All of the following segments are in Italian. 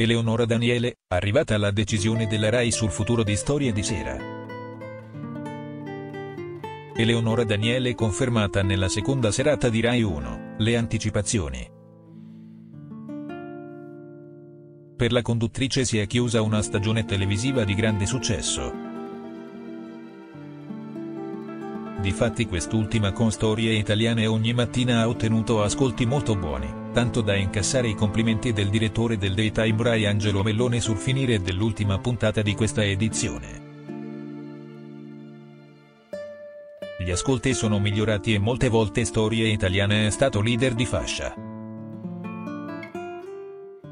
Eleonora Daniele, arrivata la decisione della RAI sul futuro di Storia di Sera. Eleonora Daniele confermata nella seconda serata di Rai 1, le anticipazioni. Per la conduttrice si è chiusa una stagione televisiva di grande successo. Difatti quest'ultima con storie italiane ogni mattina ha ottenuto ascolti molto buoni tanto da incassare i complimenti del direttore del Daytime Rai Angelo Mellone sul finire dell'ultima puntata di questa edizione. Gli ascolti sono migliorati e molte volte Storie Italiane è stato leader di fascia.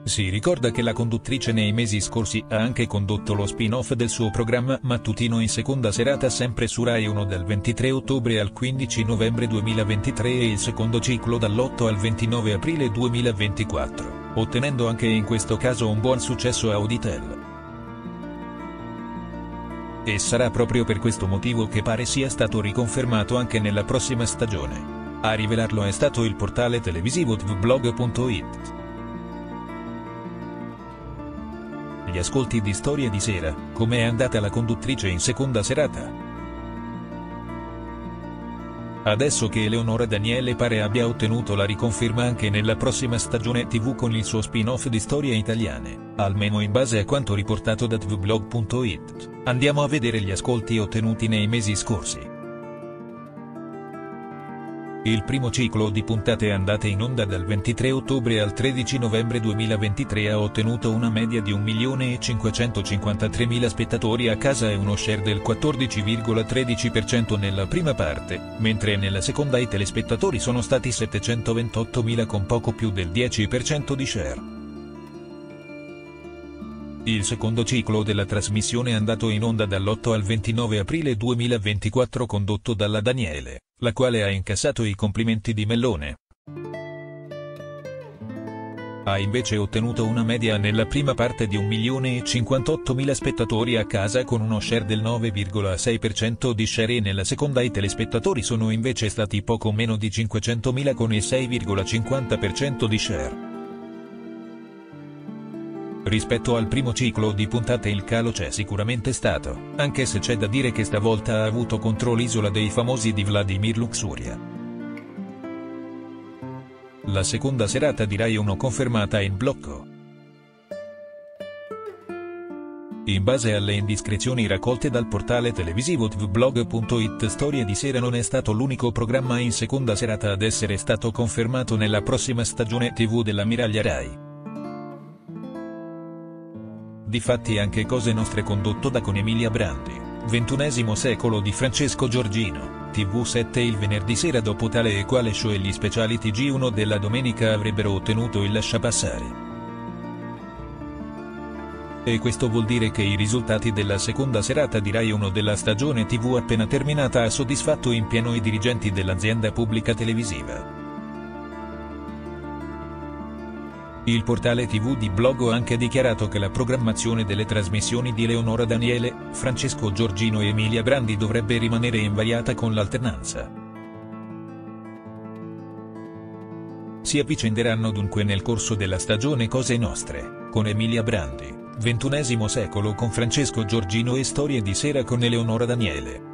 Si ricorda che la conduttrice nei mesi scorsi ha anche condotto lo spin-off del suo programma mattutino in seconda serata sempre su Rai 1 dal 23 ottobre al 15 novembre 2023 e il secondo ciclo dall'8 al 29 aprile 2024, ottenendo anche in questo caso un buon successo a Auditel. E sarà proprio per questo motivo che pare sia stato riconfermato anche nella prossima stagione. A rivelarlo è stato il portale televisivo tvblog.it. gli ascolti di Storia di Sera, come è andata la conduttrice in seconda serata. Adesso che Eleonora Daniele pare abbia ottenuto la riconferma anche nella prossima stagione TV con il suo spin-off di storie italiane, almeno in base a quanto riportato da tvblog.it, andiamo a vedere gli ascolti ottenuti nei mesi scorsi. Il primo ciclo di puntate andate in onda dal 23 ottobre al 13 novembre 2023 ha ottenuto una media di 1.553.000 spettatori a casa e uno share del 14,13% nella prima parte, mentre nella seconda i telespettatori sono stati 728.000 con poco più del 10% di share. Il secondo ciclo della trasmissione è andato in onda dall'8 al 29 aprile 2024 condotto dalla Daniele, la quale ha incassato i complimenti di Mellone. Ha invece ottenuto una media nella prima parte di 1.058.000 spettatori a casa con uno share del 9,6% di share e nella seconda i telespettatori sono invece stati poco meno di 500.000 con il 6,50% di share. Rispetto al primo ciclo di puntate il calo c'è sicuramente stato, anche se c'è da dire che stavolta ha avuto contro l'isola dei famosi di Vladimir Luxuria. La seconda serata di Rai 1 confermata in blocco. In base alle indiscrezioni raccolte dal portale televisivo tvblog.it Storie di Sera non è stato l'unico programma in seconda serata ad essere stato confermato nella prossima stagione TV della Miraglia Rai. Difatti anche Cose Nostre condotto da con Emilia Brandi, XXI secolo di Francesco Giorgino, TV7 il venerdì sera dopo tale e quale show e gli speciali TG1 della domenica avrebbero ottenuto il lasciapassare. E questo vuol dire che i risultati della seconda serata di Rai 1 della stagione TV appena terminata ha soddisfatto in pieno i dirigenti dell'azienda pubblica televisiva. Il portale TV di Blog ha anche dichiarato che la programmazione delle trasmissioni di Leonora Daniele, Francesco Giorgino e Emilia Brandi dovrebbe rimanere invariata con l'alternanza. Si avvicenderanno dunque nel corso della stagione Cose Nostre, con Emilia Brandi, XXI secolo con Francesco Giorgino e Storie di Sera con Eleonora Daniele.